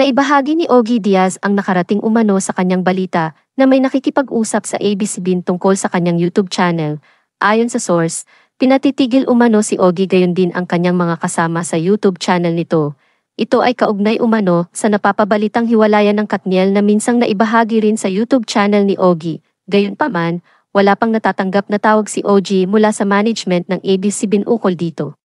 Naibahagi ni Ogie Diaz ang nakarating umano sa kanyang balita na may nakikipag-usap sa ABS-CBN tungkol sa kanyang YouTube channel. Ayon sa source, pinatitigil umano si Ogie gayon din ang kanyang mga kasama sa YouTube channel nito. Ito ay kaugnay umano sa napapabalitang hiwalayan ng Katniel na minsang naibahagi rin sa YouTube channel ni Ogie. Gayunpaman, wala pang natatanggap na tawag si OG mula sa management ng ABS-CBN ukol dito.